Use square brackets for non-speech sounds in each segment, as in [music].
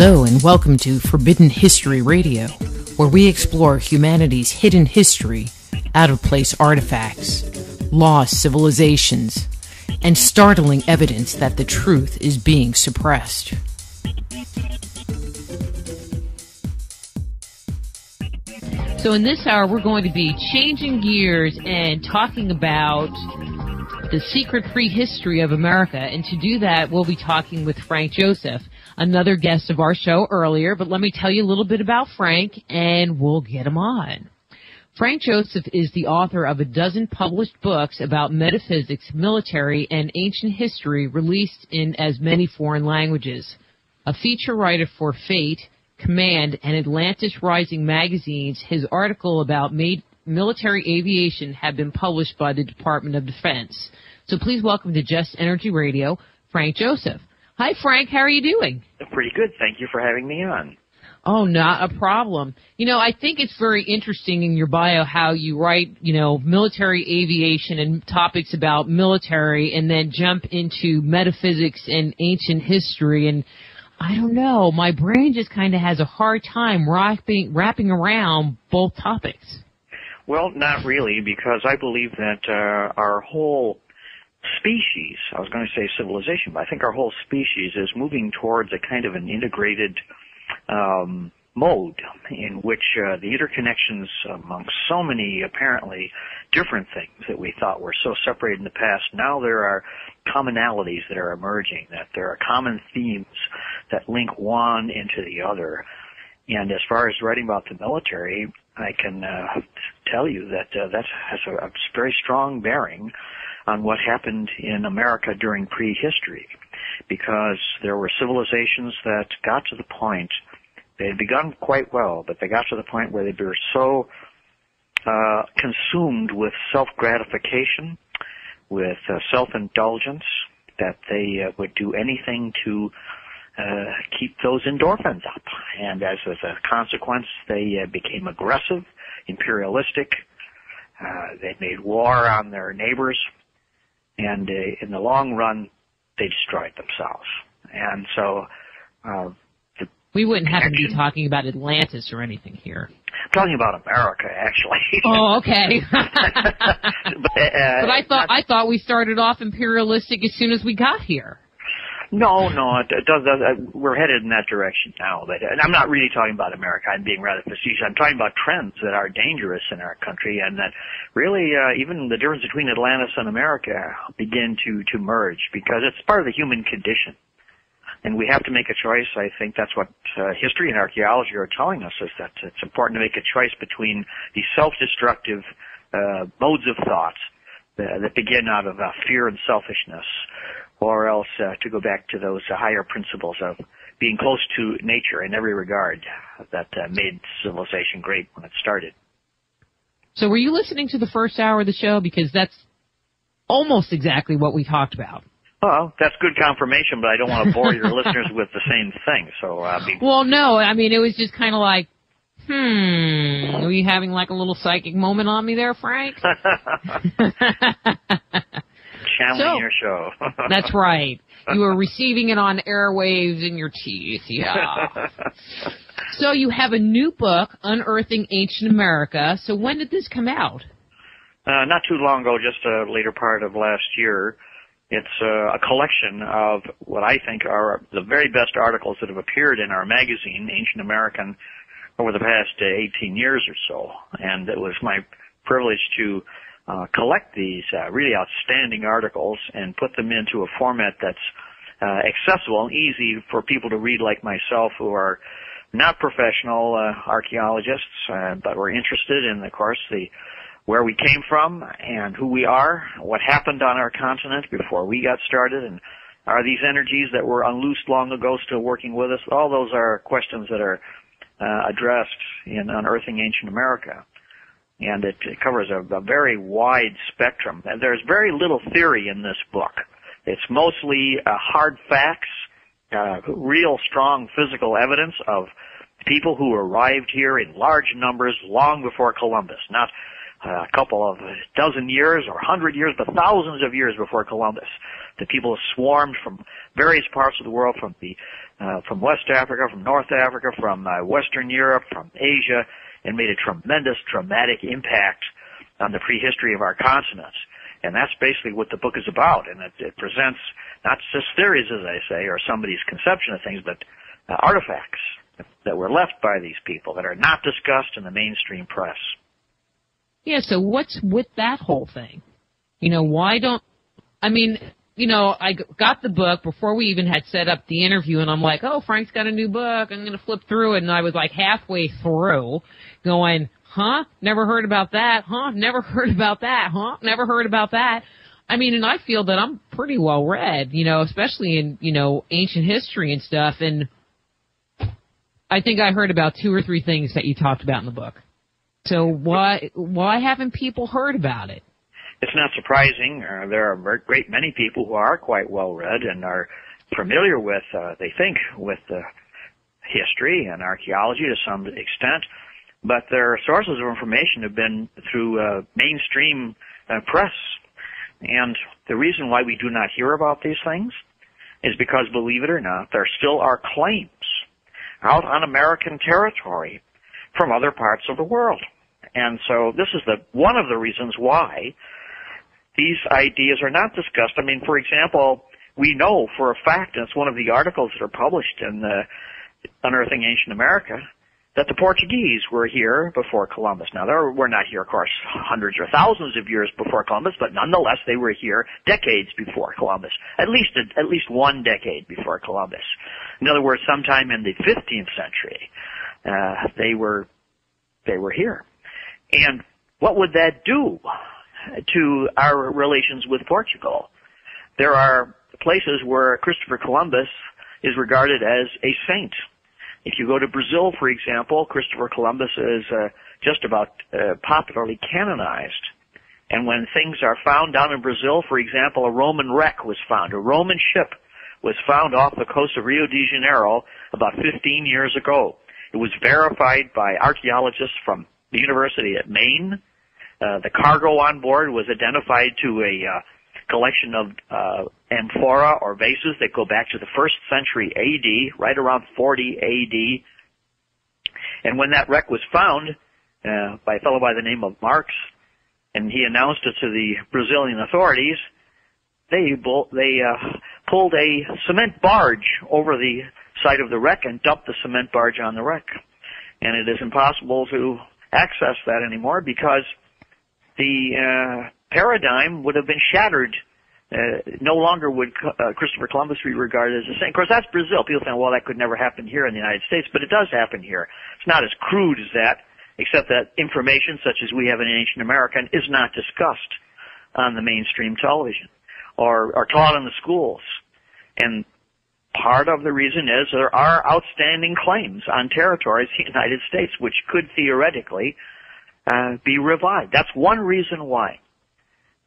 Hello, and welcome to Forbidden History Radio, where we explore humanity's hidden history, out of place artifacts, lost civilizations, and startling evidence that the truth is being suppressed. So, in this hour, we're going to be changing gears and talking about the secret prehistory of America. And to do that, we'll be talking with Frank Joseph another guest of our show earlier, but let me tell you a little bit about Frank and we'll get him on. Frank Joseph is the author of a dozen published books about metaphysics, military, and ancient history released in as many foreign languages. A feature writer for Fate, Command, and Atlantis Rising magazines, his article about made, military aviation have been published by the Department of Defense. So please welcome to Just Energy Radio, Frank Joseph. Hi, Frank. How are you doing? Pretty good. Thank you for having me on. Oh, not a problem. You know, I think it's very interesting in your bio how you write, you know, military aviation and topics about military and then jump into metaphysics and ancient history and I don't know, my brain just kind of has a hard time wrapping wrapping around both topics. Well, not really because I believe that uh, our whole species, I was going to say civilization, but I think our whole species is moving towards a kind of an integrated um, mode in which uh, the interconnections among so many apparently different things that we thought were so separated in the past, now there are commonalities that are emerging, that there are common themes that link one into the other. And as far as writing about the military, I can uh, tell you that uh, that has a, a very strong bearing on what happened in America during prehistory because there were civilizations that got to the point they had begun quite well, but they got to the point where they were so uh, consumed with self-gratification, with uh, self-indulgence, that they uh, would do anything to uh, keep those endorphins up. And as, as a consequence, they uh, became aggressive, imperialistic. Uh, they made war on their neighbors and uh, in the long run, they destroyed themselves. And so, uh, we wouldn't happen to be talking about Atlantis or anything here. I'm talking about America, actually. Oh, okay. [laughs] [laughs] but, uh, but I thought I thought we started off imperialistic as soon as we got here. No, no, it, it does. Uh, we're headed in that direction now. But and I'm not really talking about America. I'm being rather facetious. I'm talking about trends that are dangerous in our country, and that really uh, even the difference between Atlantis and America begin to to merge because it's part of the human condition. And we have to make a choice. I think that's what uh, history and archaeology are telling us: is that it's important to make a choice between these self-destructive uh, modes of thought uh, that begin out of uh, fear and selfishness, or else uh, to go back to those uh, higher principles of being close to nature in every regard that uh, made civilization great when it started. So were you listening to the first hour of the show? Because that's almost exactly what we talked about. Well, that's good confirmation, but I don't want to bore your [laughs] listeners with the same thing. So, uh, be- well, no, I mean it was just kind of like, hmm, were you having like a little psychic moment on me there, Frank? [laughs] [laughs] channeling so, your show. [laughs] that's right. You were receiving it on airwaves in your teeth. Yeah. [laughs] so you have a new book, Unearthing Ancient America. So when did this come out? Uh, not too long ago, just a later part of last year. It's uh, a collection of what I think are the very best articles that have appeared in our magazine, Ancient American, over the past uh, 18 years or so. And it was my privilege to uh, collect these uh, really outstanding articles and put them into a format that's uh, accessible and easy for people to read like myself who are not professional uh, archaeologists, uh, but we're interested in, of course, the where we came from and who we are, what happened on our continent before we got started, and are these energies that were unloosed long ago still working with us? All those are questions that are uh, addressed in Unearthing Ancient America and it, covers a, a very wide spectrum. And there's very little theory in this book. It's mostly uh, hard facts, uh, real strong physical evidence of people who arrived here in large numbers long before Columbus. Not a couple of dozen years or hundred years, but thousands of years before Columbus. The people swarmed from various parts of the world, from the uh, from West Africa, from North Africa, from uh, Western Europe, from Asia, and made a tremendous, dramatic impact on the prehistory of our continents. And that's basically what the book is about. And it, it presents not just theories, as I say, or somebody's conception of things, but uh, artifacts that were left by these people that are not discussed in the mainstream press. Yeah, so what's with that whole thing? You know, why don't, I mean, you know, I got the book before we even had set up the interview and I'm like, oh, Frank's got a new book. I'm going to flip through it. And I was like halfway through going, huh? Never heard about that. Huh? Never [laughs] heard about that. Huh? Never heard about that. I mean, and I feel that I'm pretty well read, you know, especially in, you know, ancient history and stuff. And I think I heard about two or three things that you talked about in the book. So why, why haven't people heard about it? It's not surprising. Uh, there are a great many people who are quite well read and are familiar with, uh, they think, with the history and archaeology to some extent, but their sources of information have been through uh, mainstream uh, press and the reason why we do not hear about these things is because, believe it or not, there still are claims out on American territory from other parts of the world. And so this is the, one of the reasons why these ideas are not discussed. I mean, for example, we know for a fact, and it's one of the articles that are published in the Unearthing Ancient America, that the Portuguese were here before Columbus. Now, they were not here, of course, hundreds or thousands of years before Columbus, but nonetheless, they were here decades before Columbus. At least, at least one decade before Columbus. In other words, sometime in the 15th century, uh, they were, they were here. And what would that do to our relations with Portugal? There are places where Christopher Columbus is regarded as a saint if you go to Brazil, for example, Christopher Columbus is uh, just about uh, popularly canonized. And when things are found down in Brazil, for example, a Roman wreck was found. A Roman ship was found off the coast of Rio de Janeiro about 15 years ago. It was verified by archaeologists from the University at Maine. Uh, the cargo on board was identified to a uh, collection of uh, amphora or vases that go back to the first century AD, right around 40 AD. And when that wreck was found uh, by a fellow by the name of Marx, and he announced it to the Brazilian authorities, they they uh, pulled a cement barge over the site of the wreck and dumped the cement barge on the wreck. And it is impossible to access that anymore because the uh, paradigm would have been shattered. Uh, no longer would uh, Christopher Columbus be regarded as a saint. Of course, that's Brazil. People think, well, that could never happen here in the United States, but it does happen here. It's not as crude as that, except that information such as we have in ancient American is not discussed on the mainstream television or, or taught in the schools. And part of the reason is there are outstanding claims on territories in the United States which could theoretically uh, be revived. That's one reason why.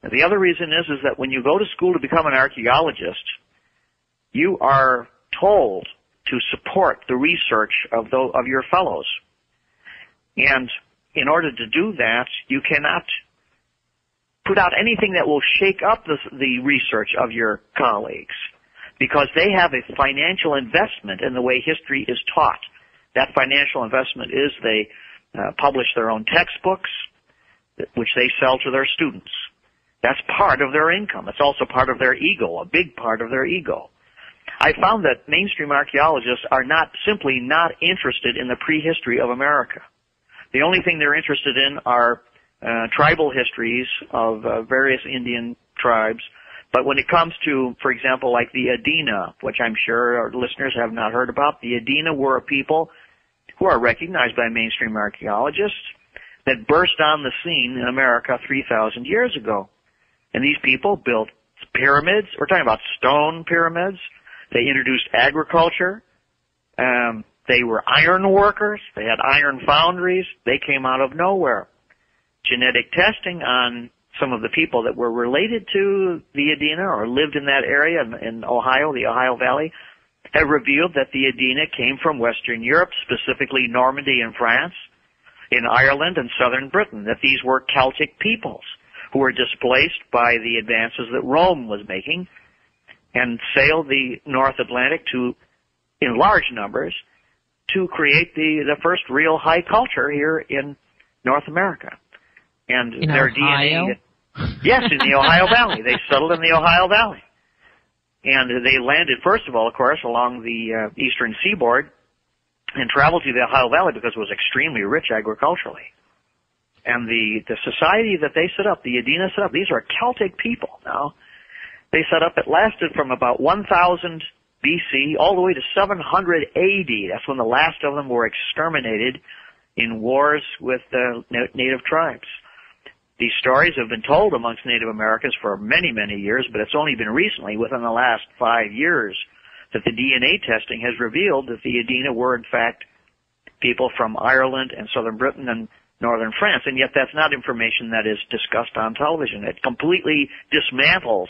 The other reason is, is that when you go to school to become an archaeologist, you are told to support the research of of your fellows. And in order to do that, you cannot put out anything that will shake up the, the research of your colleagues because they have a financial investment in the way history is taught. That financial investment is they uh, publish their own textbooks, which they sell to their students. That's part of their income. It's also part of their ego, a big part of their ego. I found that mainstream archaeologists are not simply not interested in the prehistory of America. The only thing they're interested in are uh, tribal histories of uh, various Indian tribes. But when it comes to, for example, like the Adena, which I'm sure our listeners have not heard about, the Adena were a people who are recognized by mainstream archaeologists that burst on the scene in America 3,000 years ago. And these people built pyramids. We're talking about stone pyramids. They introduced agriculture. Um, they were iron workers. They had iron foundries. They came out of nowhere. Genetic testing on some of the people that were related to the Adena or lived in that area in, in Ohio, the Ohio Valley, have revealed that the Adena came from Western Europe, specifically Normandy and France. in Ireland and southern Britain, that these were Celtic peoples who were displaced by the advances that Rome was making and sailed the North Atlantic to, in large numbers, to create the, the first real high culture here in North America. And in their Ohio? DNA, yes, in the Ohio Valley. They settled in the Ohio Valley. And they landed, first of all, of course, along the uh, eastern seaboard and traveled to the Ohio Valley because it was extremely rich agriculturally. And the, the society that they set up, the Adena set up, these are Celtic people now. They set up, it lasted from about 1000 BC all the way to 700 AD. That's when the last of them were exterminated in wars with the native tribes. These stories have been told amongst Native Americans for many, many years, but it's only been recently, within the last five years, that the DNA testing has revealed that the Adena were in fact people from Ireland and southern Britain and northern France, and yet that's not information that is discussed on television. It completely dismantles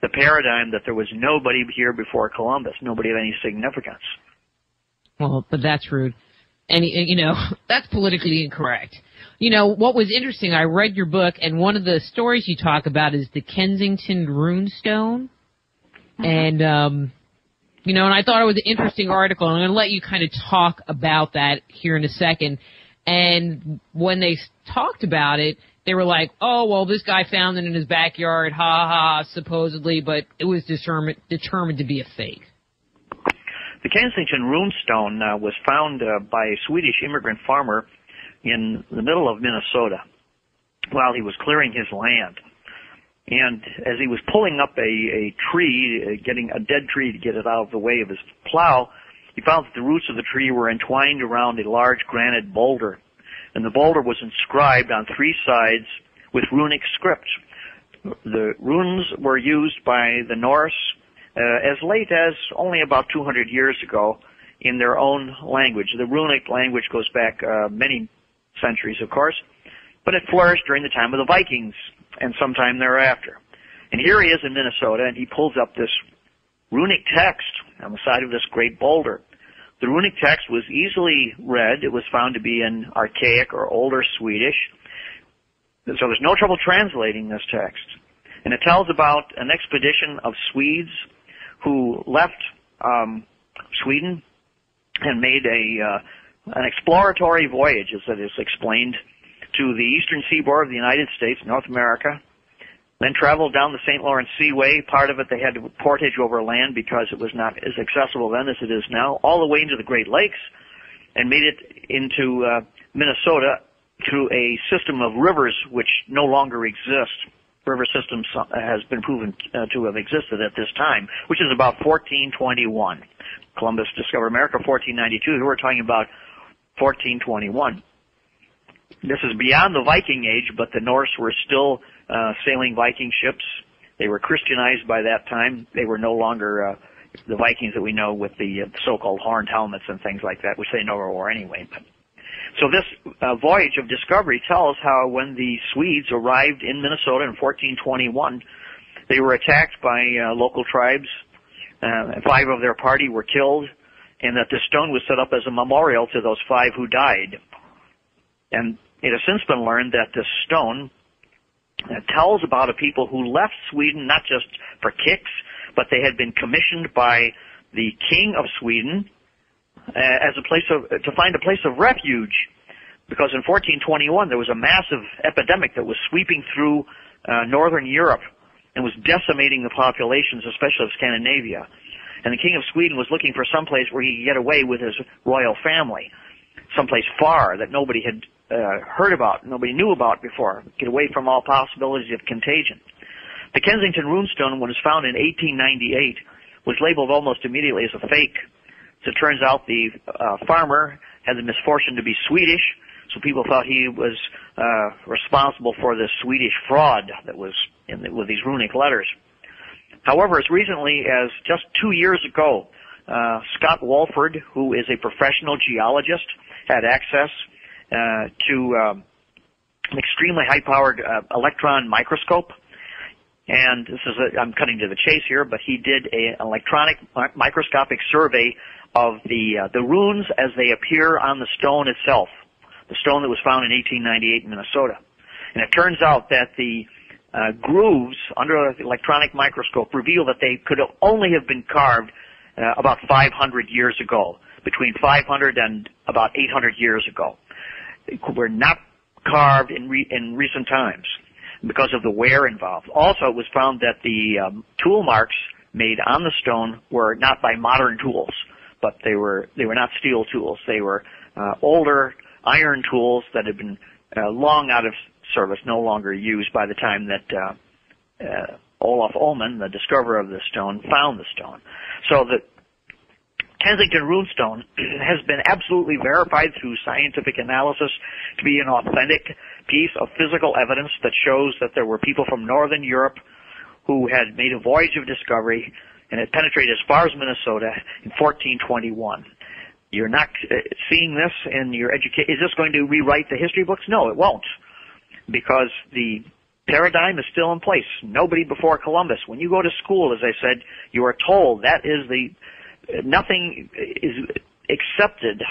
the paradigm that there was nobody here before Columbus, nobody of any significance. Well, but that's rude. And, you know, [laughs] that's politically incorrect. You know, what was interesting, I read your book, and one of the stories you talk about is the Kensington Runestone. Mm-hmm. And, um, you know, and I thought it was an interesting article, and I'm going to let you kind of talk about that here in a second. And when they talked about it, they were like, "Oh, well, this guy found it in his backyard, ha ha, supposedly, but it was determined determined to be a fake." The Kensington runestone uh, was found uh, by a Swedish immigrant farmer in the middle of Minnesota while he was clearing his land. And as he was pulling up a, a tree, uh, getting a dead tree to get it out of the way of his plow, he found that the roots of the tree were entwined around a large granite boulder. And the boulder was inscribed on three sides with runic script. The runes were used by the Norse uh, as late as only about 200 years ago in their own language. The runic language goes back uh, many centuries, of course, but it flourished during the time of the Vikings and sometime thereafter. And here he is in Minnesota, and he pulls up this runic text on the side of this great boulder. The runic text was easily read. It was found to be in archaic or older Swedish. So there's no trouble translating this text. And it tells about an expedition of Swedes who left um, Sweden and made a uh, an exploratory voyage, as it is explained, to the eastern seaboard of the United States, North America, then traveled down the St. Lawrence Seaway. Part of it they had to portage over land because it was not as accessible then as it is now, all the way into the Great Lakes, and made it into uh, Minnesota through a system of rivers which no longer exist. River system has been proven uh, to have existed at this time, which is about 1421. Columbus discovered America 1492. Here we're talking about 1421. This is beyond the Viking age, but the Norse were still uh, sailing Viking ships. They were Christianized by that time. They were no longer uh, the Vikings that we know with the uh, so-called horned helmets and things like that, which they never wore anyway. But so this uh, voyage of discovery tells how when the Swedes arrived in Minnesota in 1421, they were attacked by uh, local tribes. Uh, five of their party were killed, and that the stone was set up as a memorial to those five who died. And it has since been learned that this stone uh, tells about a people who left Sweden not just for kicks, but they had been commissioned by the king of Sweden uh, as a place of to find a place of refuge, because in 1421 there was a massive epidemic that was sweeping through uh, northern Europe and was decimating the populations, especially of Scandinavia. And the king of Sweden was looking for some place where he could get away with his royal family, someplace far that nobody had uh, heard about, nobody knew about before, get away from all possibilities of contagion. The Kensington runestone, when it was found in 1898, was labeled almost immediately as a fake. So it turns out the uh, farmer had the misfortune to be Swedish, so people thought he was uh, responsible for this Swedish fraud that was in the, with these runic letters. However, as recently as just two years ago, uh, Scott Wolter, who is a professional geologist, had access uh, to um, an extremely high-powered uh, electron microscope. And this is a, I'm cutting to the chase here, but he did a, an electronic microscopic survey of the uh, the runes as they appear on the stone itself, the stone that was found in 1898 in Minnesota. And it turns out that the uh, grooves under an electronic microscope reveal that they could only have been carved uh, about 500 years ago, between 500 and about 800 years ago. They were not carved in, re- in recent times because of the wear involved. Also, it was found that the um, tool marks made on the stone were not by modern tools, but they were they were not steel tools. They were uh, older iron tools that had been uh, long out of service, no longer used by the time that uh, uh, Olaf Ohman, the discoverer of the stone, found the stone. So the Kensington runestone [clears throat] has been absolutely verified through scientific analysis to be an authentic piece of physical evidence that shows that there were people from northern Europe who had made a voyage of discovery and had penetrated as far as Minnesota in 1421. You're not uh, seeing this in your education. Is this going to rewrite the history books? No, it won't. Because the paradigm is still in place. Nobody before Columbus. When you go to school, as I said, you are told that is the, nothing is accepted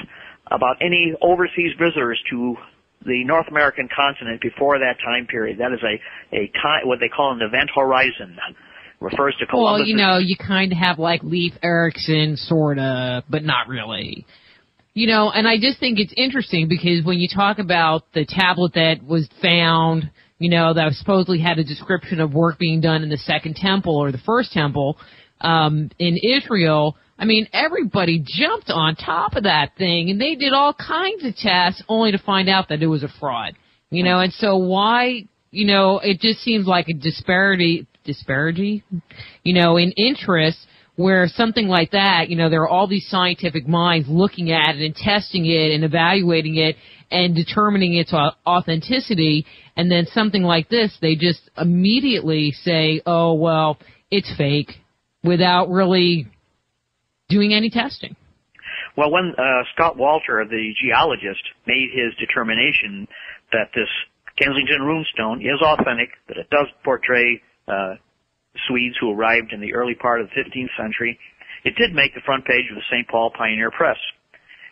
about any overseas visitors to the North American continent before that time period. That is a, a what they call an event horizon. Refers to Columbus. Well, you know, you kind of have like Leif Erikson, sorta, but not really. You know, and I just think it's interesting because when you talk about the tablet that was found, you know, that supposedly had a description of work being done in the second temple or the first temple um, in Israel, I mean, everybody jumped on top of that thing and they did all kinds of tests only to find out that it was a fraud. You know, and so why, you know, it just seems like a disparity, disparity, you know, in interest where something like that, you know, there are all these scientific minds looking at it and testing it and evaluating it and determining its authenticity. And then something like this, they just immediately say, oh, well, it's fake without really doing any testing. Well, when uh, Scott Wolter, the geologist, made his determination that this Kensington runestone is authentic, that it does portray uh, Swedes who arrived in the early part of the 15th century, it did make the front page of the St. Paul Pioneer Press.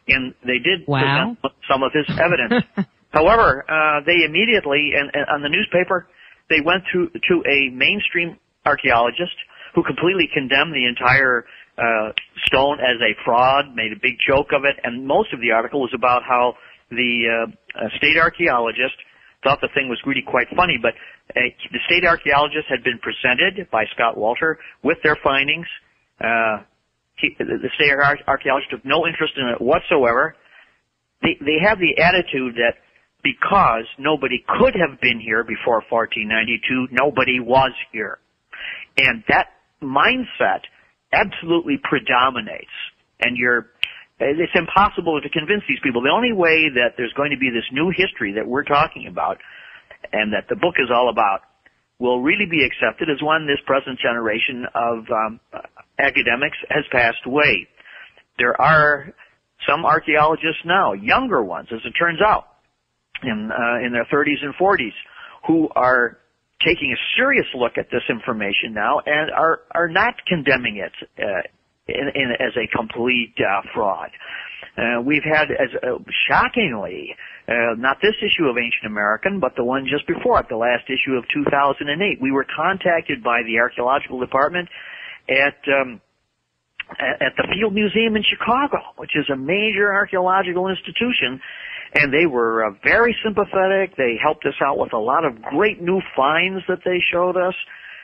And they did wow. present some of his [laughs] evidence. However, uh, they immediately, and, and on the newspaper, they went to, to a mainstream archaeologist who completely condemned the entire uh, Stone as a fraud, made a big joke of it, and most of the article was about how the uh, state archaeologist thought the thing was really quite funny, but uh, the state archaeologist had been presented by Scott Wolter with their findings. Uh, he, the state archaeologist took no interest in it whatsoever. They, they have the attitude that because nobody could have been here before 1492, nobody was here. And that mindset absolutely predominates. And you're, it's impossible to convince these people. The only way that there's going to be this new history that we're talking about and that the book is all about will really be accepted is when this present generation of um, academics has passed away. There are some archaeologists now, younger ones, as it turns out, in uh, in their 30s and 40s, who are taking a serious look at this information now and are are not condemning it uh, in, in, as a complete uh, fraud. Uh, we've had, as uh, shockingly, uh, not this issue of Ancient American, but the one just before it, the last issue of 2008. We were contacted by the archaeological department at um, at the Field Museum in Chicago, which is a major archaeological institution, and they were uh, very sympathetic. They helped us out with a lot of great new finds that they showed us.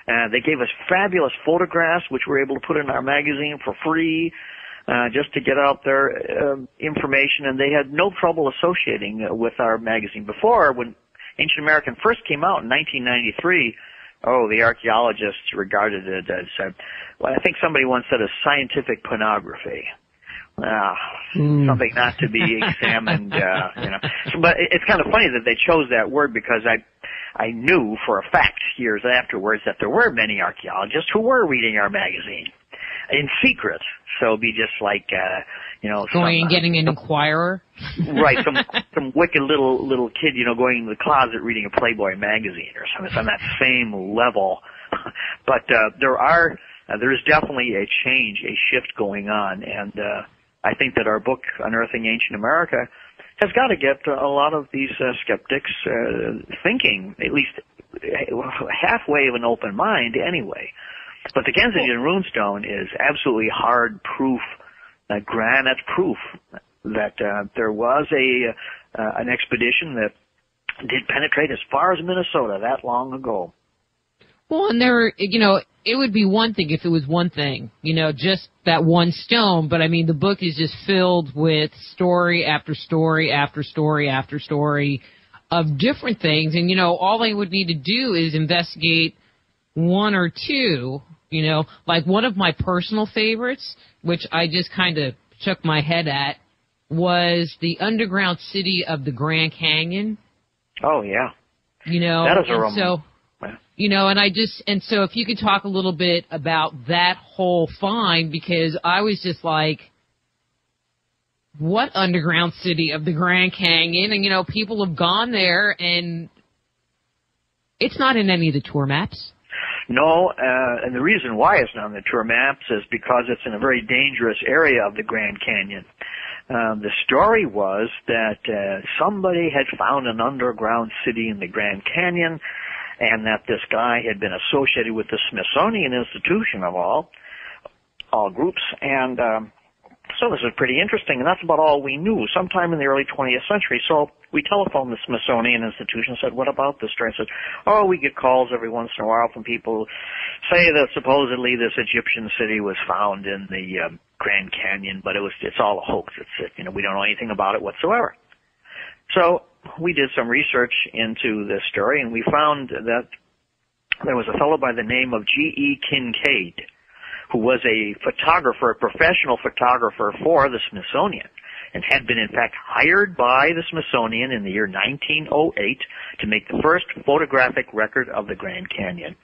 Uh, they gave us fabulous photographs, which we were able to put in our magazine for free, uh, just to get out their uh, information. And they had no trouble associating with our magazine. Before, when Ancient American first came out in 1993, oh, the archaeologists regarded it as, uh, well, I think somebody once said a scientific pornography uh, mm. something not to be examined, uh, you know. So, [laughs] but it's kind of funny that they chose that word because I, I knew for a fact years afterwards that there were many archaeologists who were reading our magazine in secret. So it'd be just like, uh, you know, going some, and getting an Inquirer. right, some [laughs] some wicked little little kid, you know, going in the closet reading a Playboy magazine or something. It's on that same level. [laughs] but uh, there are uh, there is definitely a change, a shift going on, and uh, I think that our book, Unearthing Ancient America, has got to get a lot of these uh, skeptics uh, thinking, at least halfway of an open mind anyway. But the Kensington runestone is absolutely hard proof, uh, granite proof that uh, there was a uh, an expedition that did penetrate as far as Minnesota that long ago. Well, and there, you know, it would be one thing if it was one thing, you know, just that one stone. But I mean, the book is just filled with story after story after story after story of different things. And, you know, all they would need to do is investigate one or two, you know, like one of my personal favorites, which I just kind of shook my head at, was the underground city of the Grand Canyon. Oh, yeah. You know, that is a so you know, and I just, and so if you could talk a little bit about that whole find, because I was just like, what underground city of the Grand Canyon? And, you know, people have gone there and it's not in any of the tour maps. No, uh, and the reason why it's not on the tour maps is because it's in a very dangerous area of the Grand Canyon. Um, the story was that uh, somebody had found an underground city in the Grand Canyon and that this guy had been associated with the Smithsonian Institution of all, all groups, and um, so this was pretty interesting, and that's about all we knew sometime in the early 20th century. So we telephoned the Smithsonian Institution and said, what about this story? I said, oh, we get calls every once in a while from people say that supposedly this Egyptian city was found in the um, Grand Canyon, but it was, it's all a hoax. It's, you know, we don't know anything about it whatsoever. So we did some research into this story and we found that there was a fellow by the name of G.E. Kincaid who was a photographer, a professional photographer for the Smithsonian and had been in fact hired by the Smithsonian in the year 1908 to make the first photographic record of the Grand Canyon.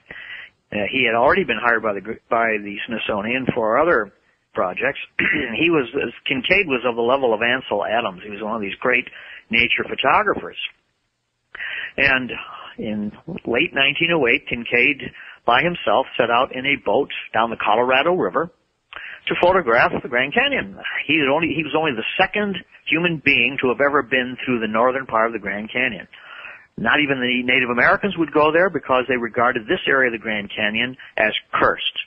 Uh, he had already been hired by the by the Smithsonian for other projects. [clears throat] he was Kincaid was of the level of Ansel Adams. He was one of these great nature photographers. And in late 1908, Kincaid by himself set out in a boat down the Colorado River to photograph the Grand Canyon. He only he was only the second human being to have ever been through the northern part of the Grand Canyon. Not even the Native Americans would go there because they regarded this area of the Grand Canyon as cursed.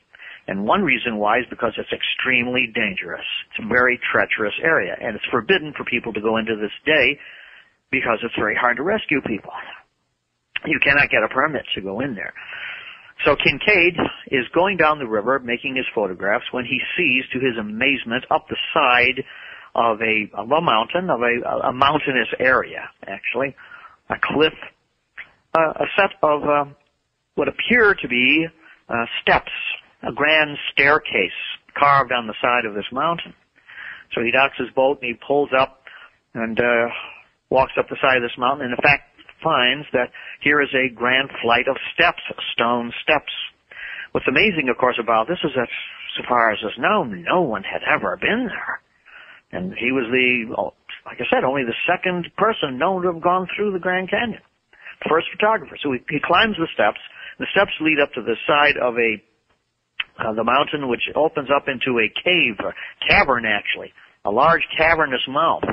And one reason why is because it's extremely dangerous. It's a very treacherous area, and it's forbidden for people to go into this day because it's very hard to rescue people. You cannot get a permit to go in there. So Kincaid is going down the river making his photographs when he sees, to his amazement, up the side of a, of a mountain, of a, a mountainous area, actually, a cliff, uh, a set of uh, what appear to be uh, steps a grand staircase carved on the side of this mountain. So he docks his boat and he pulls up and uh, walks up the side of this mountain and in fact finds that here is a grand flight of steps, stone steps. What's amazing, of course, about this is that so far as is known, no one had ever been there. And he was the, like I said, only the second person known to have gone through the Grand Canyon. First photographer. So he, he climbs the steps. The steps lead up to the side of a uh, the mountain, which opens up into a cave, a cavern actually, a large cavernous mouth.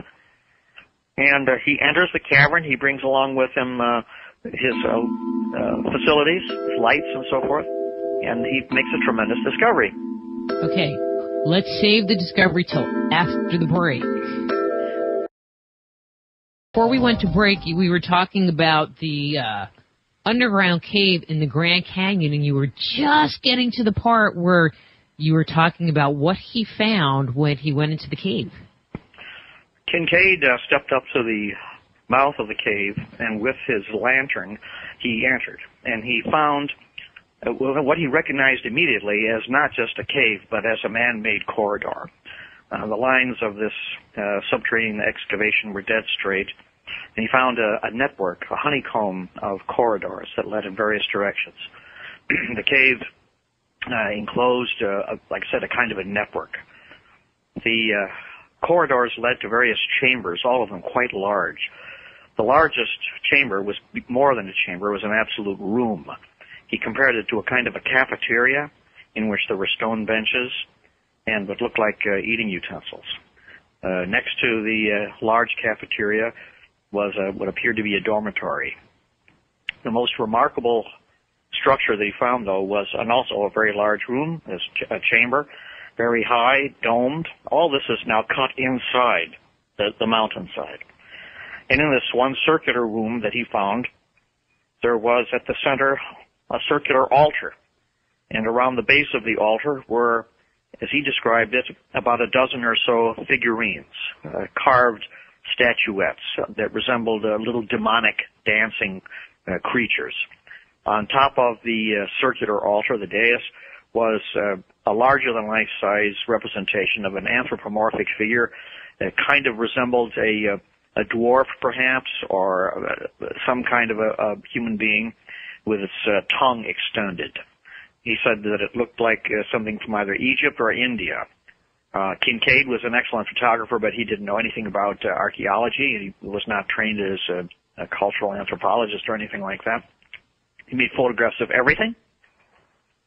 And uh, he enters the cavern. He brings along with him uh, his uh, uh, facilities, his lights, and so forth. And he makes a tremendous discovery. Okay, let's save the discovery till after the break. Before we went to break, we were talking about the uh, underground cave in the Grand Canyon and you were just getting to the part where you were talking about what he found when he went into the cave. Kincaid uh, stepped up to the mouth of the cave and with his lantern he entered and he found uh, what he recognized immediately as not just a cave but as a man-made corridor. Uh, the lines of this uh, subterranean excavation were dead straight and he found a, a network, a honeycomb of corridors that led in various directions. [clears throat] the cave uh, enclosed, uh, a, like I said, a kind of a network. The uh, corridors led to various chambers, all of them quite large. The largest chamber was more than a chamber; it was an absolute room. He compared it to a kind of a cafeteria in which there were stone benches and what looked like uh, eating utensils. Uh, next to the uh, large cafeteria was a, what appeared to be a dormitory. The most remarkable structure that he found, though, was and also a very large room, a chamber, very high, domed. All this is now cut inside the, the mountainside. And in this one circular room that he found, there was at the center a circular altar. And around the base of the altar were, as he described it, about a dozen or so figurines, uh, carved statuettes that resembled uh, little demonic dancing uh, creatures. On top of the uh, circular altar, the dais, was uh, a larger than life size representation of an anthropomorphic figure that kind of resembled a, uh, a dwarf perhaps or uh, some kind of a, a human being with its tongue extended. He said that it looked like something from either Egypt or India. Uh, Kincaid was an excellent photographer, but he didn't know anything about uh, archaeology. He was not trained as a, a cultural anthropologist or anything like that. He made photographs of everything,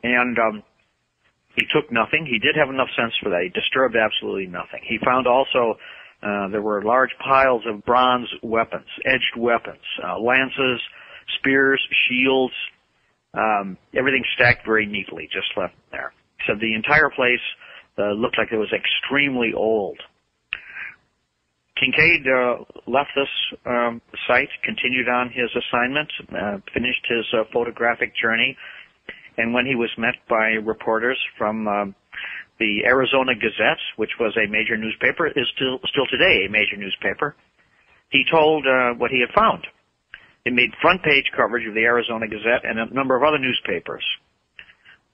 and um, he took nothing. He did have enough sense for that. He disturbed absolutely nothing. He found also uh, there were large piles of bronze weapons, edged weapons, uh, lances, spears, shields, um, everything stacked very neatly, just left there. So the entire place uh, looked like it was extremely old. Kincaid uh, left this um, site, continued on his assignment, uh, finished his uh, photographic journey, and when he was met by reporters from uh, the Arizona Gazette, which was a major newspaper, is still still today a major newspaper, he told uh, what he had found. It made front page coverage of the Arizona Gazette and a number of other newspapers.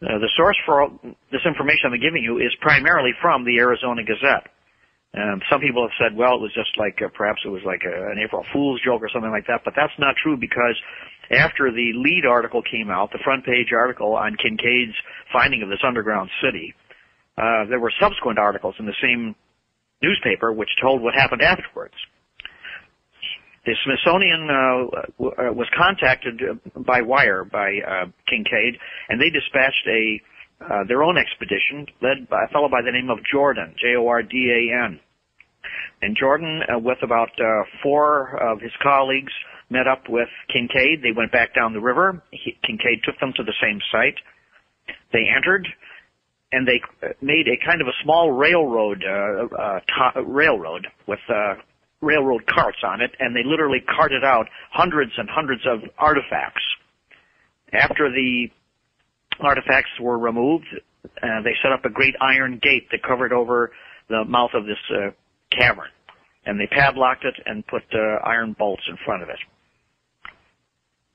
Uh, the source for this information I'm giving you is primarily from the Arizona Gazette. Um, some people have said, well, it was just like uh, perhaps it was like a, an April Fool's joke or something like that, but that's not true because after the lead article came out, the front page article on Kincaid's finding of this underground city, uh, there were subsequent articles in the same newspaper which told what happened afterwards. The Smithsonian uh, uh was contacted by wire by uh, Kincaid, and they dispatched a uh, their own expedition led by a fellow by the name of Jordan, J-O-R-D-A-N. And Jordan, uh, with about uh, four of his colleagues, met up with Kincaid. They went back down the river. He, Kincaid took them to the same site. They entered, and they uh, made a kind of a small railroad, uh, uh, to- railroad with uh, railroad carts on it, and they literally carted out hundreds and hundreds of artifacts. After the artifacts were removed. Uh, they set up a great iron gate that covered over the mouth of this uh, cavern, and they padlocked it and put uh, iron bolts in front of it.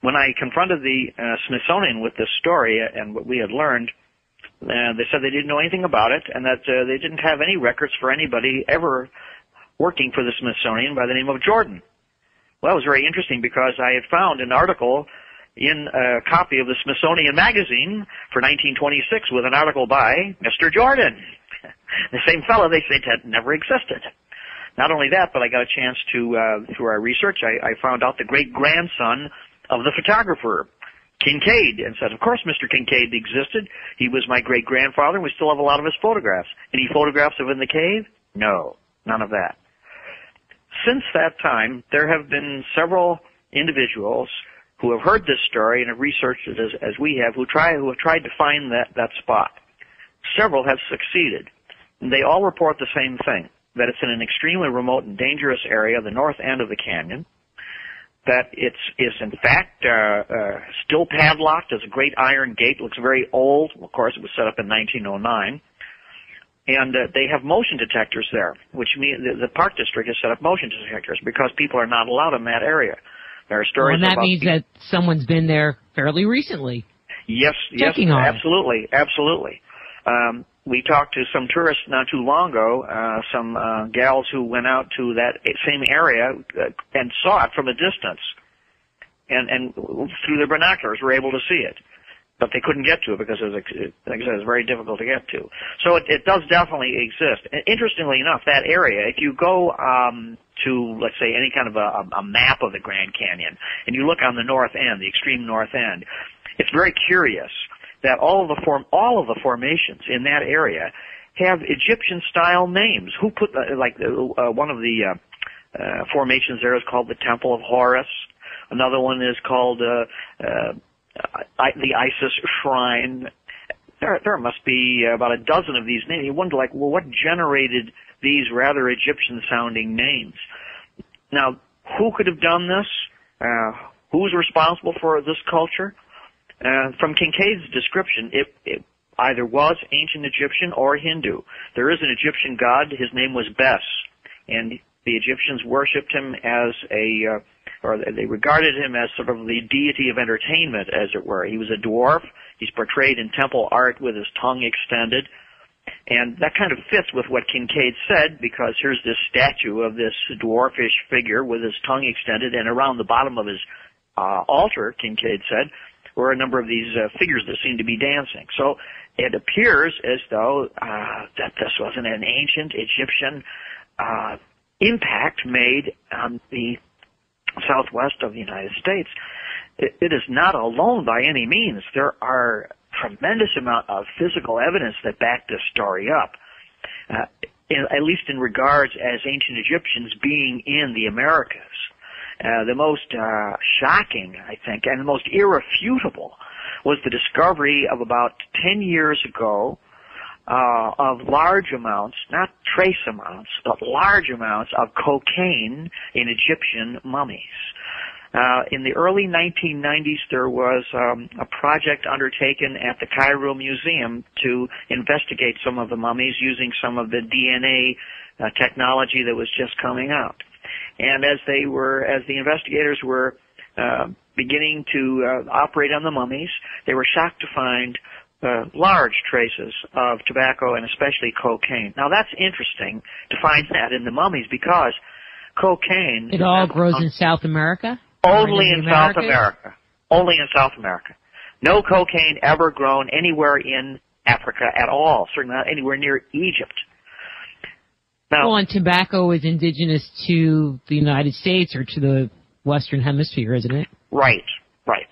When I confronted the uh, Smithsonian with this story and what we had learned, uh, they said they didn't know anything about it and that uh, they didn't have any records for anybody ever working for the Smithsonian by the name of Jordan. Well, that was very interesting because I had found an article in a copy of the Smithsonian Magazine for 1926 with an article by Mr. Jordan. [laughs] the same fellow they said had never existed. Not only that, but I got a chance to, uh, through our research, I, I found out the great grandson of the photographer, Kincaid, and said, of course Mr. Kincaid existed. He was my great grandfather, and we still have a lot of his photographs. Any photographs of him in the cave? No, none of that. Since that time, there have been several individuals who have heard this story and have researched it as, as we have, who try who have tried to find that that spot. Several have succeeded. And they all report the same thing: that it's in an extremely remote and dangerous area, the north end of the canyon. That it's is in fact uh, uh, still padlocked. There's a great iron gate. Looks very old. Of course, it was set up in 1909 and uh, they have motion detectors there, which means the, the, park district has set up motion detectors because people are not allowed in that area. There are stories. Well, and that means that someone's been there fairly recently. Yes, yes, absolutely, absolutely. Um, we talked to some tourists not too long ago, uh, some uh, gals who went out to that same area uh, and saw it from a distance, and and through their binoculars were able to see it but they couldn't get to it because it was, like I said, it's very difficult to get to. So it, it does definitely exist. And interestingly enough, that area, if you go um, to, let's say, any kind of a, a map of the Grand Canyon, and you look on the north end, the extreme north end, it's very curious that all of the form, all of the formations in that area have Egyptian style names. Who put like uh, one of the uh, uh, formations there is called the Temple of Horus. Another one is called uh, uh, the Isis Shrine. There, there must be about a dozen of these names. You wonder, like, well, what generated these rather Egyptian-sounding names? Now, who could have done this? Uh, who's responsible for this culture? Uh, from Kincaid's description, it, it either was ancient Egyptian or Hindu. There is an Egyptian god. His name was Bes, and the Egyptians worshipped him as a, uh, or they regarded him as sort of the deity of entertainment, as it were. He was a dwarf. He's portrayed in temple art with his tongue extended. And that kind of fits with what Kincaid said because here's this statue of this dwarfish figure with his tongue extended and around the bottom of his uh, altar, Kincaid said, were a number of these uh, figures that seemed to be dancing. So it appears as though uh, that this wasn't an ancient Egyptian uh, impact made on the southwest of the United States. It, is not alone by any means. There are tremendous amount of physical evidence that back this story up. Uh, in, at least in regards as ancient Egyptians being in the Americas. Uh, the most uh, shocking, I think, and the most irrefutable was the discovery of about 10 years ago uh, of large amounts, not trace amounts, but large amounts of cocaine in Egyptian mummies. Uh, in the early 1990s, there was um, a project undertaken at the Cairo Museum to investigate some of the mummies using some of the DNA uh, technology that was just coming out. And as they were, as the investigators were uh, beginning to uh, operate on the mummies, they were shocked to find uh, large traces of tobacco and especially cocaine. Now that's interesting to find that in the mummies because cocaine. It all grows in South America. Only in, in South America. Only in South America. No cocaine ever grown anywhere in Africa at all. Certainly not anywhere near Egypt. Now, well, and tobacco is indigenous to the United States or to the Western Hemisphere, isn't it? Right, right.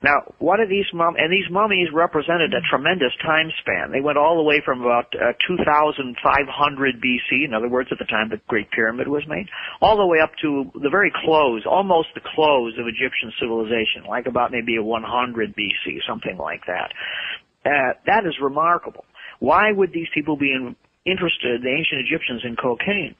Now, one of these mum and these mummies represented a tremendous time span. They went all the way from about uh, 2,500 BC, in other words, at the time the Great Pyramid was made, all the way up to the very close, almost the close of Egyptian civilization, like about maybe a 100 BC, something like that. Uh, that is remarkable. Why would these people be in, interested, the ancient Egyptians, in cocaine?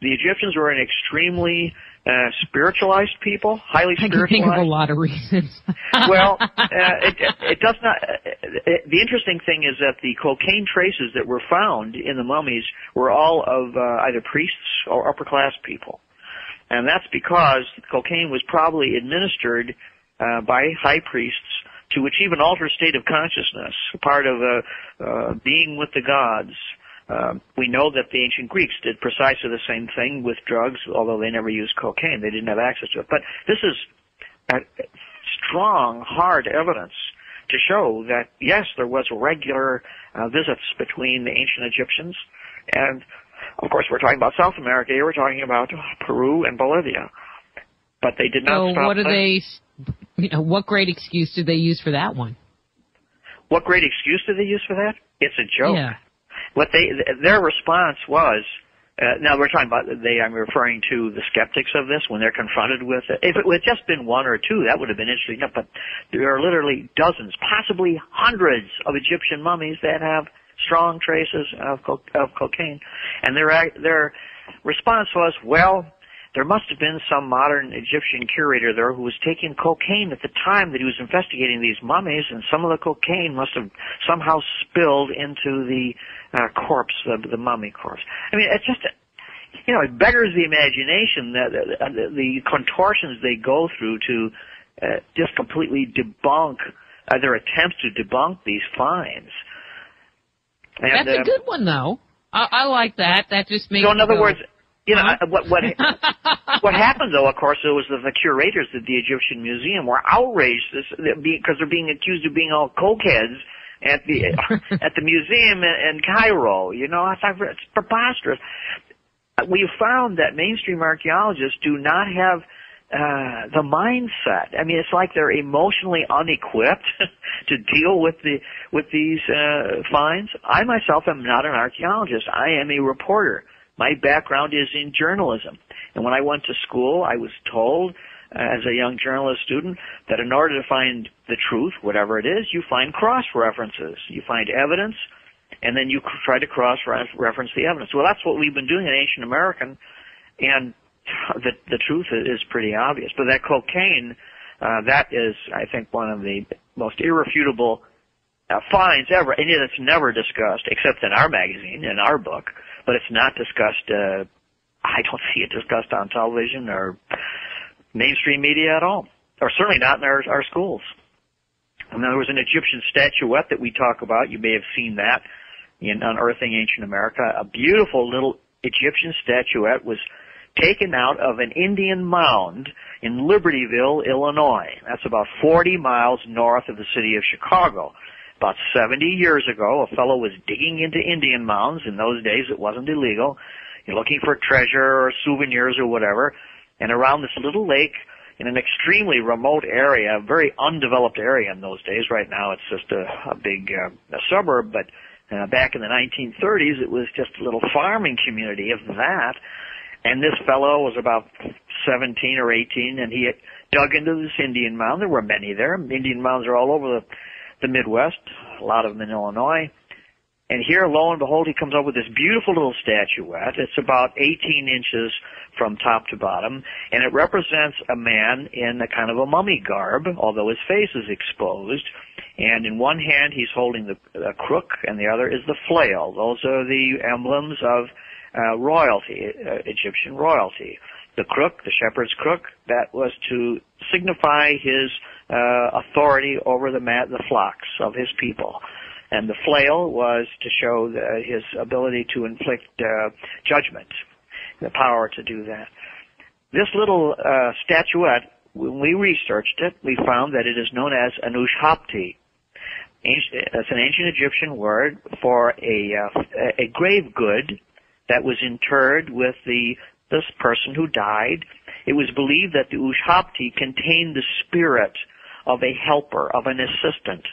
The Egyptians were an extremely uh, spiritualized people, highly spiritualized. I can think of a lot of reasons. [laughs] well, uh, [laughs] it, it does not. Uh, it, the interesting thing is that the cocaine traces that were found in the mummies were all of uh, either priests or upper class people, and that's because cocaine was probably administered uh, by high priests to achieve an altered state of consciousness, part of uh, uh, being with the gods. Um, we know that the ancient Greeks did precisely the same thing with drugs, although they never used cocaine. They didn't have access to it. But this is strong, hard evidence to show that yes, there was regular uh, visits between the ancient Egyptians, and of course we're talking about South America. We're talking about Peru and Bolivia, but they did not. So stop what do they? You know, what great excuse did they use for that one? What great excuse did they use for that? It's a joke. Yeah what they their response was uh, now we're talking about they I'm referring to the skeptics of this when they're confronted with it. If it had just been one or two, that would have been interesting enough. But there are literally dozens, possibly hundreds of Egyptian mummies that have strong traces of co- of cocaine, and their their response was, well, there must have been some modern Egyptian curator there who was taking cocaine at the time that he was investigating these mummies, and some of the cocaine must have somehow spilled into the uh, corpse, the, the mummy corpse. I mean, it's just, you know, it beggars the imagination that the, the, the contortions they go through to uh, just completely debunk uh, their attempts to debunk these finds. And, That's a uh, good one, though. I, I like that. That just makes. So, in other go, words, you know huh? what what [laughs] what happened though? Of course, it was that the curators at the Egyptian Museum were outraged because they're being accused of being all cokeheads at the [laughs] at the museum in, in Cairo. You know, it's, it's preposterous. We've found that mainstream archaeologists do not have uh, the mindset. I mean, it's like they're emotionally unequipped [laughs] to deal with the with these uh, finds. I myself am not an archaeologist. I am a reporter. My background is in journalism, and when I went to school, I was told uh, as a young journalist student that in order to find the truth, whatever it is, you find cross references. You find evidence, and then you try to cross reference the evidence. Well, that's what we've been doing in Ancient American, and [laughs] the the truth is pretty obvious. But that cocaine, uh, that is, I think, one of the most irrefutable uh, finds ever, and yet it's never discussed, except in our magazine, in our book. But it's not discussed. Uh, I don't [laughs] see it discussed on television or mainstream media at all, or certainly not in our our schools. And there was an Egyptian statuette that we talk about. You may have seen that in Unearthing Ancient America. A beautiful little Egyptian statuette was taken out of an Indian mound in Libertyville, Illinois. That's about 40 miles north of the city of Chicago. About 70 years ago, a fellow was digging into Indian mounds. In those days, it wasn't illegal. You're looking for treasure or souvenirs or whatever. And around this little lake, in an extremely remote area, a very undeveloped area in those days. Right now, it's just a, a big uh, a suburb, but uh, back in the 1930s, it was just a little farming community. Of that, and this fellow was about 17 or 18, and he had dug into this Indian mound. There were many there. Indian mounds are all over the, the Midwest, a lot of them in Illinois. And here, lo and behold, he comes up with this beautiful little statuette. It's about 18 inches from top to bottom, and it represents a man in a kind of a mummy garb, although his face is exposed. And in one hand, he's holding the, crook, and the other is the flail. Those are the emblems of uh, royalty, uh, Egyptian royalty. The crook, the shepherd's crook, that was to signify his uh, authority over the the flocks of his people. And the flail was to show the, his ability to inflict uh, judgment, the power to do that. This little uh, statuette, when we researched it, we found that it is known as an Ushabti. It's an ancient Egyptian word for a, uh, a grave good that was interred with the this person who died. It was believed that the Ushabti contained the spirit of a helper, of an assistant,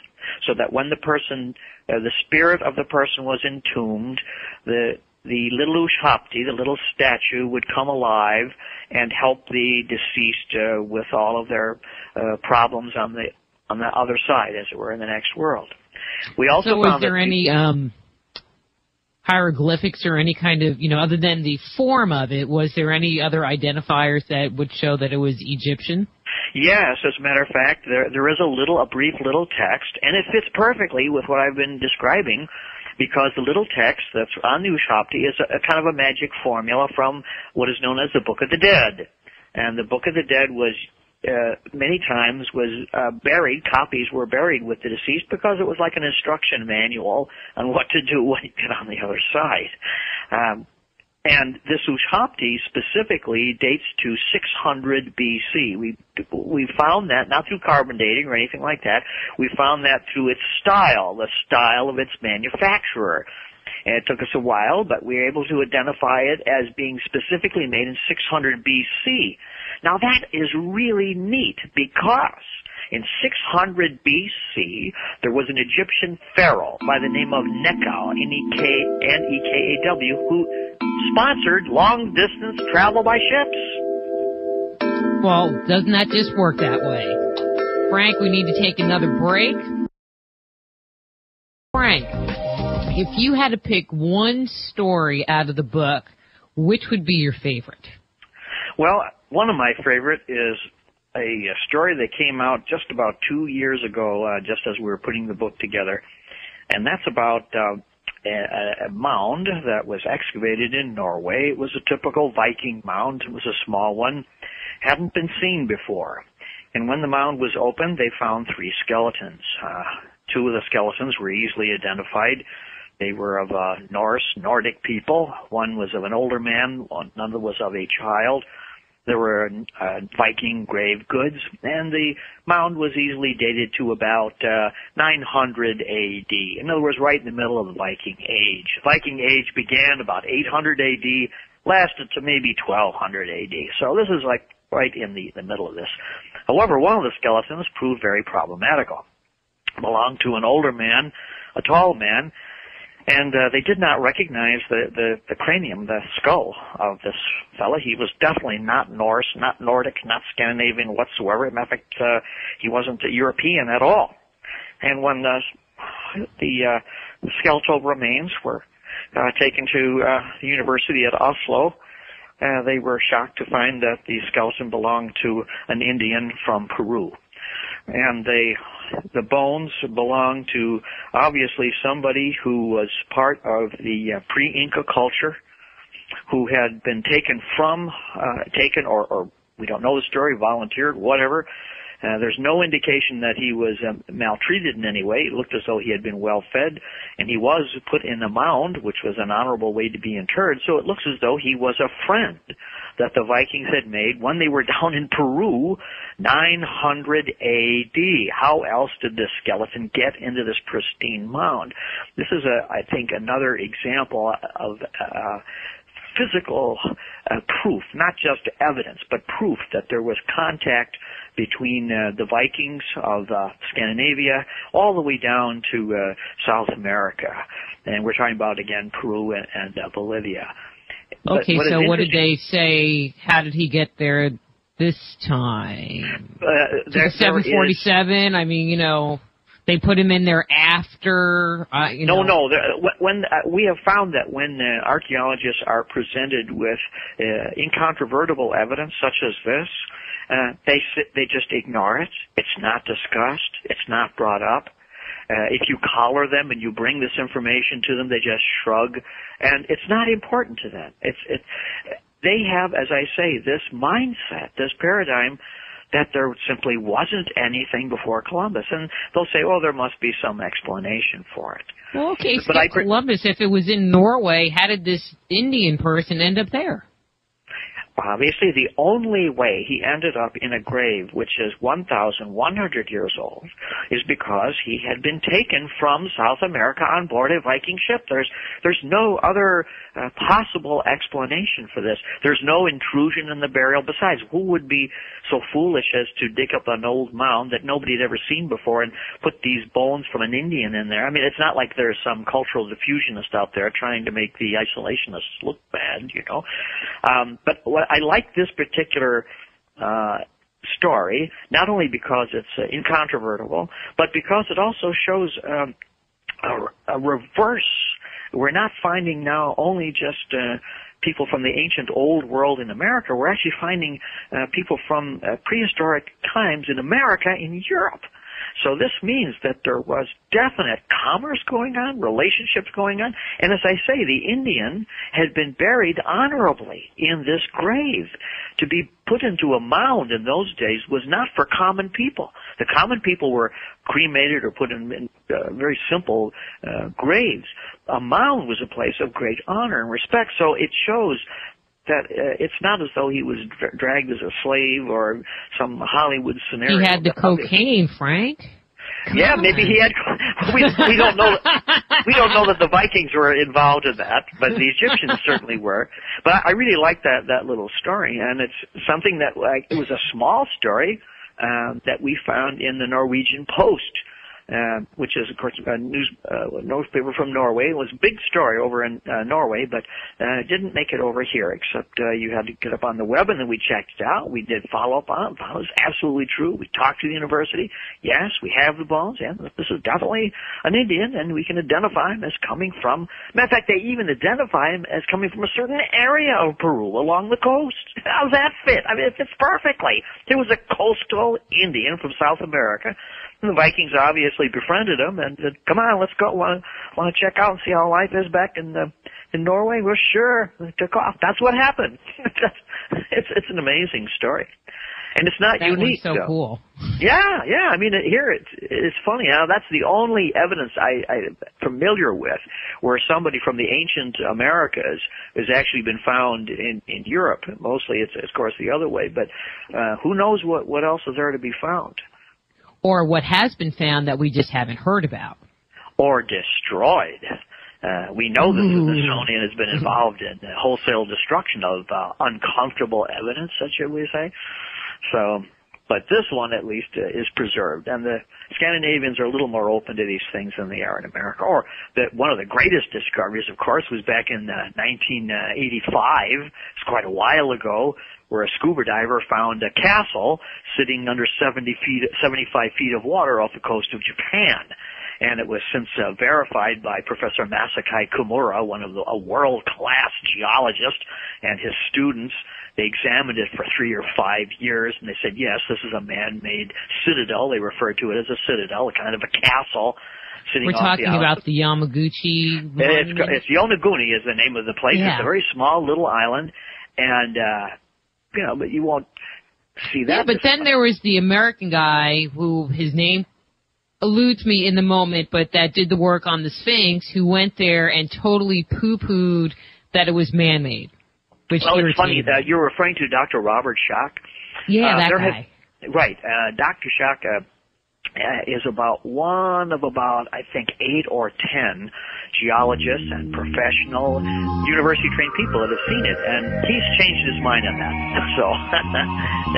so that when the person, uh, the spirit of the person was entombed, the the little Ushabti, the little statue, would come alive and help the deceased uh, with all of their uh, problems on the on the other side, as it were, in the next world. We also so was there any um, hieroglyphics or any kind of, you know, other than the form of it, was there any other identifiers that would show that it was Egyptian? Yes, as a matter of fact, there there is a little, a brief little text, and it fits perfectly with what I've been describing, because the little text that's on the Ushabti is a, a kind of a magic formula from what is known as the Book of the Dead. And the Book of the Dead was uh, many times was uh, buried, copies were buried with the deceased because it was like an instruction manual on what to do when you get on the other side. Um, and this Ushabti specifically dates to 600 BC. We we found that not through carbon dating or anything like that. We found that through its style, the style of its manufacturer. And it took us a while, but we were able to identify it as being specifically made in 600 BC. Now that is really neat because in 600 BC, there was an Egyptian pharaoh by the name of Nekau, N-E-K-N-E-K-A-W, who sponsored long distance travel by ships. Well, doesn't that just work that way? Frank, we need to take another break. Frank, if you had to pick one story out of the book, which would be your favorite? Well, one of my favorite is a, story that came out just about two years ago, uh, just as we were putting the book together, and that's about uh, a, a mound that was excavated in Norway. It was a typical Viking mound. It was a small one, hadn't been seen before. And when the mound was opened, they found three skeletons. Uh, two of the skeletons were easily identified. They were of uh, Norse, Nordic people. One was of an older man, another was of a child. There were uh, Viking grave goods, and the mound was easily dated to about uh, 900 AD. In other words, right in the middle of the Viking Age. Viking Age began about 800 AD, lasted to maybe 1200 AD. So this is like right in the, the middle of this. However, one of the skeletons proved very problematical. Belonged to an older man, a tall man, and uh, they did not recognize the, the, the cranium, the skull of this fella. He was definitely not Norse, not Nordic, not Scandinavian whatsoever. In fact, uh, he wasn't European at all. And when uh, the uh, skeletal remains were uh, taken to uh, the university at Oslo, uh, they were shocked to find that the skeleton belonged to an Indian from Peru. And they, the bones belong to obviously somebody who was part of the uh, pre-Inca culture, who had been taken from, uh, taken or, or we don't know the story, volunteered, whatever, uh, there's no indication that he was um, maltreated in any way. It looked as though he had been well fed, and he was put in a mound, which was an honorable way to be interred. So it looks as though he was a friend that the Vikings had made when they were [laughs] down in Peru, 900 AD. How else did this skeleton get into this pristine mound? This is, a, I think, another example of. Uh, physical uh, proof, not just evidence, but proof that there was contact between uh, the Vikings of uh, Scandinavia all the way down to uh, South America. And we're talking about, again, Peru and, and uh, Bolivia. Okay, what so what did they say? How did he get there this time? Uh, there, 747? I mean, you know, they put him in there after. Uh, you no, know. no. When uh, we have found that when uh, archaeologists are presented with uh, incontrovertible evidence such as this, uh, they they just ignore it. It's not discussed. It's not brought up. Uh, if you collar them and you bring this information to them, they just shrug, and it's not important to them. It's it. They have, as I say, this mindset, this paradigm that there simply wasn't anything before Columbus, and they'll say, "Oh, there must be some explanation for it." Well, okay, but I, Columbus. If it was in Norway, how did this Indian person end up there? Obviously, the only way he ended up in a grave which is 1,100 years old is because he had been taken from South America on board a Viking ship. There's, there's no other uh, possible explanation for this. There's no intrusion in the burial. Besides, who would be so foolish as to dig up an old mound that nobody had ever seen before and put these bones from an Indian in there? I mean, it's not like there's some cultural diffusionist out there trying to make the isolationists look bad, you know. Um, but what I like this particular uh, story, not only because it's uh, incontrovertible, but because it also shows um, a, a reverse. We're not finding now only just uh, people from the ancient old world in America. We're actually finding uh, people from uh, prehistoric times in America in Europe. So this means that there was definite commerce going on, relationships going on, and as I say, the Indian had been buried honorably in this grave. To be put into a mound in those days was not for common people. The common people were cremated or put in, in uh, very simple uh, graves. A mound was a place of great honor and respect. So it shows that uh, it's not as though he was dra- dragged as a slave or some Hollywood scenario. He had the cocaine, Frank. Come yeah, on. maybe he had. [laughs] We we don't know. We don't know that the Vikings were involved in that, but the Egyptians [laughs] certainly were. But I really like that that little story, and it's something that like it was a small story um, that we found in the Norwegian Post uh, which is of course a news uh, newspaper from Norway. It was a big story over in uh, Norway, but uh, it didn't make it over here. Except uh, you had to get up on the web, and then we checked it out. We did follow up on it. It was absolutely true. We talked to the university. Yes, we have the bones, and this is definitely an Indian, and we can identify him as coming from. Matter of fact, they even identify him as coming from a certain area of Peru along the coast. [laughs] How's that fit? I mean, it fits perfectly. There was a coastal Indian from South America the Vikings obviously befriended him and said, "Come on, let's go. Want to want to check out and see how life is back in the in Norway?" Well, sure. They took off. That's what happened. [laughs] it's it's an amazing story, and it's not that unique. so though. cool. [laughs] Yeah, yeah. I mean, here it's it's funny. Now that's the only evidence I, I'm familiar with where somebody from the ancient Americas has actually been found in in Europe. Mostly, it's of course the other way, but uh, who knows what what else is there to be found or what has been found that we just haven't heard about. Or destroyed. Uh, we know that the Smithsonian has been involved in the wholesale destruction of uh, uncomfortable evidence, such as we say. So, but this one at least uh, is preserved, and the Scandinavians are a little more open to these things than they are in America. Or that one of the greatest discoveries, of course, was back in uh, 1985. It's quite a while ago, where a scuba diver found a castle sitting under 70 feet, 75 feet of water off the coast of Japan and it was since uh, verified by Professor Masaaki Kimura, one of the, a world-class geologist, and his students. They examined it for three or five years, and they said, yes, this is a man-made citadel. They referred to it as a citadel, a kind of a castle. We're talking the about the Yamaguchi. It's, it's Yonaguni is the name of the place. Yeah. It's a very small little island, and uh, you know, but you won't see that. Yeah, but then there was the American guy who his name eludes me in the moment, but that did the work on the Sphinx, who went there and totally poo-pooed that it was man-made. Which well, it's funny irritated that you're referring to Dr. Robert Schoch. yeah, uh, that guy. has- Right. Uh, Dr. Schoch uh, uh, is about one of about, I think, eight or ten geologists and professional university trained people that have seen it, and he's changed his mind on that. [laughs] So [laughs]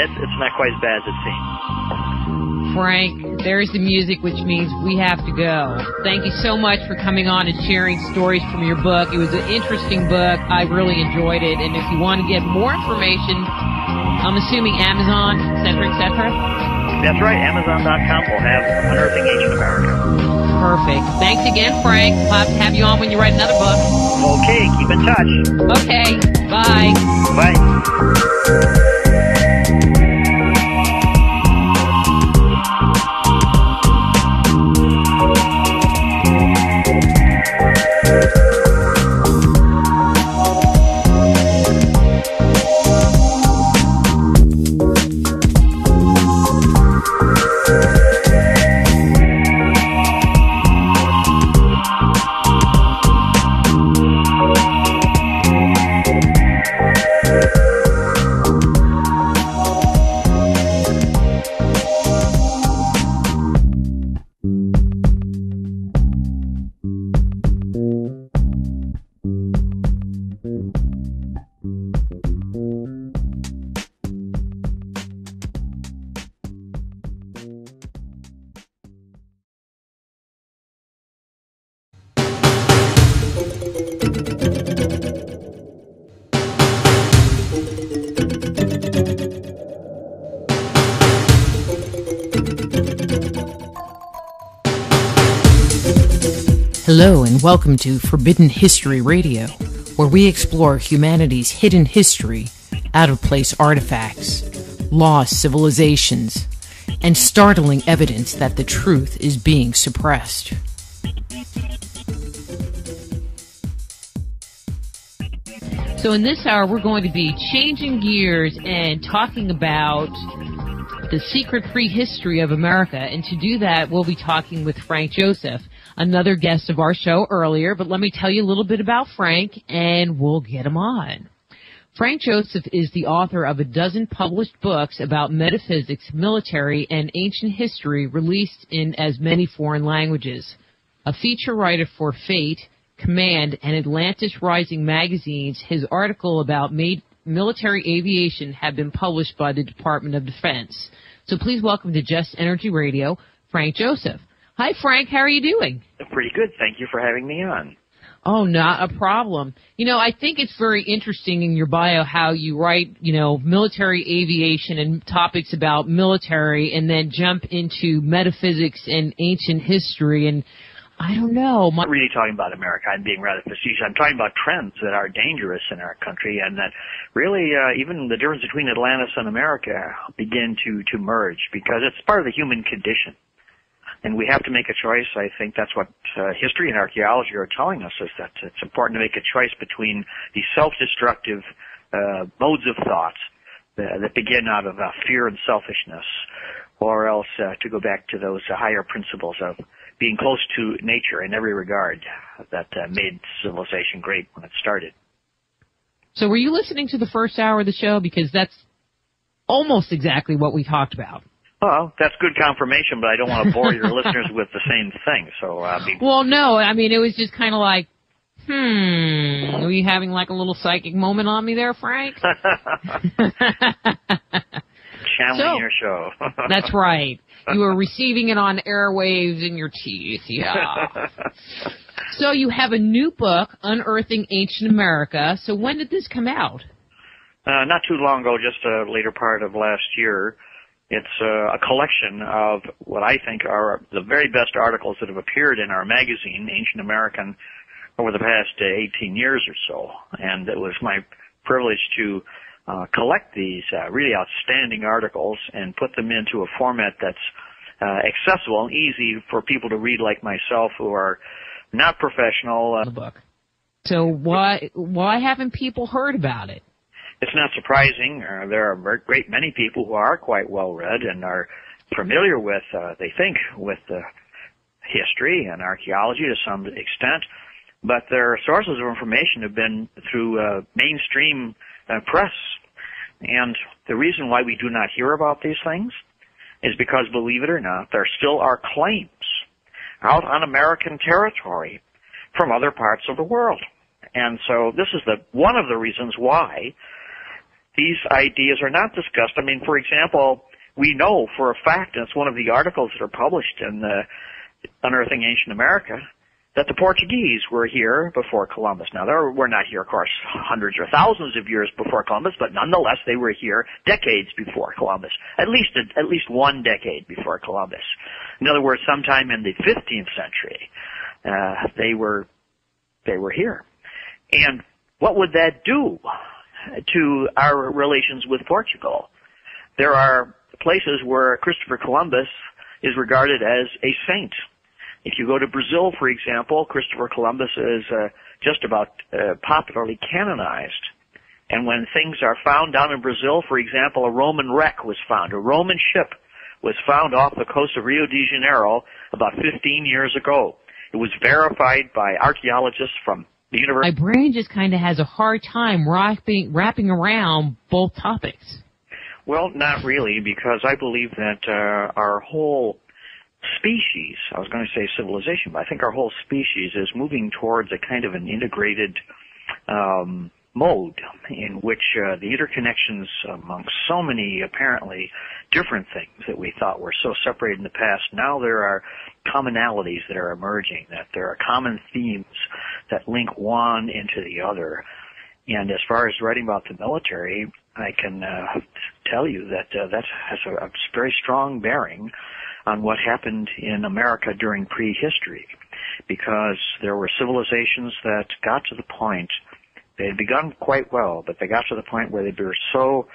it's, it's not quite as bad as it seems. Frank, there's the music, which means we have to go. Thank you so much for coming on and sharing stories from your book. It was an interesting book. I really enjoyed it. And if you want to get more information, I'm assuming Amazon, et cetera, et cetera. That's right. Amazon.com will have Unearthing Ancient America. Perfect. Thanks again, Frank. We'll have to have you on when you write another book. Okay, keep in touch. Okay. Bye. Bye. Welcome to Forbidden History Radio, where we explore humanity's hidden history, out of place artifacts, lost civilizations, and startling evidence that the truth is being suppressed. So, in this hour, we're going to be changing gears and talking about the secret prehistory of America. And to do that, we'll be talking with Frank Joseph, another guest of our show earlier. But let me tell you a little bit about Frank and we'll get him on. Frank Joseph is the author of a dozen published books about metaphysics, military, and ancient history released in as many foreign languages. A feature writer for Fate, Command, and Atlantis Rising magazines, his article about made military aviation have been published by the Department of Defense. So please welcome to Just Energy Radio, Frank Joseph. Hi Frank, how are you doing? Pretty good. Thank you for having me on. Oh, not a problem. You know, I think it's very interesting in your bio how you write, you know, military aviation and topics about military and then jump into metaphysics and ancient history and I don't know. My, I'm not really talking about America. I'm being rather facetious. I'm talking about trends that are dangerous in our country and that really, uh, even the difference between Atlantis and America begin to, to merge because it's part of the human condition. And we have to make a choice. I think that's what uh, history and archaeology are telling us is that it's important to make a choice between the self-destructive uh, modes of thought that begin out of uh, fear and selfishness, or else uh, to go back to those higher principles of being close to nature in every regard that uh, made civilization great when it started. so were you listening to the first hour of the show? Because that's almost exactly what we talked about. Well, that's good confirmation, but I don't want to bore your [laughs] listeners with the same thing. So, uh, be, Well, no, I mean, it was just kind of like, Hmm. Were you having like a little psychic moment on me there, Frank? [laughs] [laughs] Channeling So- your show. [laughs] That's right. You were receiving it on airwaves in your teeth. Yeah. [laughs] So you have a new book, Unearthing Ancient America. So when did this come out? Uh, not too long ago, just a later part of last year. It's uh, a collection of what I think are the very best articles that have appeared in our magazine, Ancient American, over the past uh, 18 years or so. And it was my privilege to uh, collect these uh, really outstanding articles and put them into a format that's uh, accessible and easy for people to read like myself who are not professional. Uh, The book. So why why haven't people heard about it? it's not surprising. Uh, there are a great many people who are quite well read and are familiar with, uh, they think, with the history and archaeology to some extent, but their sources of information have been through uh, mainstream uh, press. And the reason why we do not hear about these things is because, believe it or not, there still are claims out on American territory from other parts of the world. And so this is the one of the reasons why these ideas are not discussed. I mean, for example, we know for a fact, and it's one of the articles that are published in the Unearthing Ancient America, that the Portuguese were here before Columbus. Now, they were not here, of course, hundreds or thousands of years before Columbus, but nonetheless, they were here decades before Columbus. At least, at least one decade before Columbus. In other words, sometime in the 15th century, uh, they were, they were here. And what would that do to our relations with Portugal? There are places where Christopher Columbus is regarded as a saint. If you go to Brazil, for example, Christopher Columbus is uh, just about uh, popularly canonized. And when things are found down in Brazil, for example, a Roman wreck was found, a Roman ship was found off the coast of Rio de Janeiro about 15 years ago. It was verified by archaeologists from the university. My brain just kind of has a hard time wrapping wrapping around both topics. Well, not really, because I believe that uh, our whole species, I was going to say civilization, but I think our whole species is moving towards a kind of an integrated um, mode in which uh, the interconnections among so many apparently different things that we thought were so separated in the past, now there are commonalities that are emerging, that there are common themes that link one into the other. And as far as writing about the military, I can uh, tell you that uh, that has a, a very strong bearing on what happened in America during prehistory, because there were civilizations that got to the point they had begun quite well, but they got to the point where they were so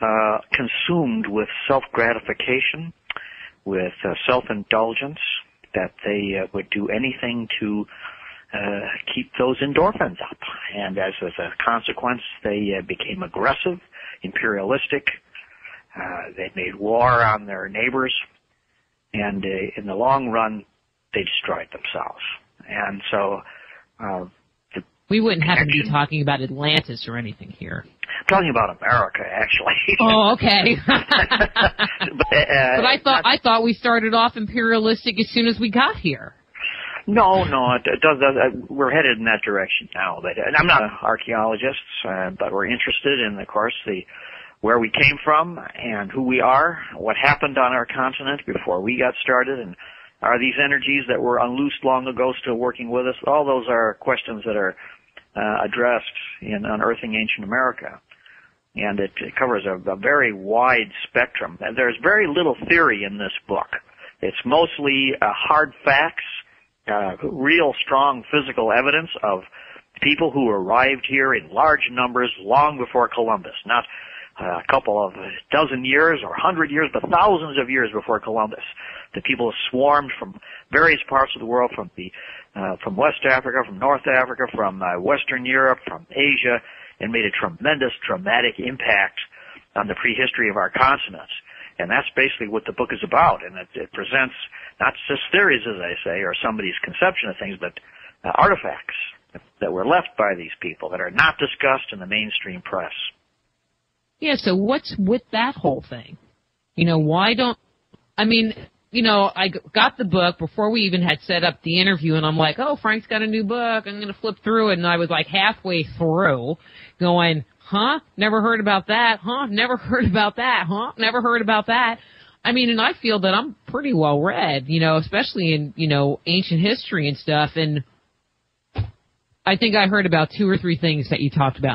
uh, consumed with self-gratification, with uh, self-indulgence, that they uh, would do anything to uh, keep those endorphins up. And as, as a consequence, they uh, became aggressive, imperialistic. Uh, they made war on their neighbors, and uh, in the long run, they destroyed themselves. And so, uh, We wouldn't happen to be talking about Atlantis or anything here. I'm talking about America, actually. Oh, okay. [laughs] [laughs] but, uh, but I thought I thought we started off imperialistic as soon as we got here. No, no, it, it does. does uh, we're headed in that direction now. But and I'm not an archaeologist, uh, but we're interested in, of course, the where we came from and who we are, what happened on our continent before we got started, and are these energies that were unloosed long ago still working with us? All those are questions that are uh, addressed in Unearthing Ancient America. And it, it covers a, a very wide spectrum. And there's very little theory in this book. It's mostly uh, hard facts, uh, real strong physical evidence of people who arrived here in large numbers long before Columbus, not a couple of dozen years or hundred years, but thousands of years before Columbus. The people swarmed from various parts of the world, from the uh, from West Africa, from North Africa, from uh, Western Europe, from Asia, and made a tremendous, dramatic impact on the prehistory of our continents. And that's basically what the book is about. And it, it presents not just theories, as I say, or somebody's conception of things, but uh, artifacts that were left by these people that are not discussed in the mainstream press. Yeah, so what's with that whole thing? You know, why don't I mean, you know, I got the book before we even had set up the interview, and I'm like, oh, Frank's got a new book. I'm going to flip through it, and I was like halfway through, going, huh? Never heard about that, huh? Never [laughs] heard about that, huh? Never heard about that. I mean, and I feel that I'm pretty well read, you know, especially in, you know, ancient history and stuff. And I think I heard about two or three things that you talked about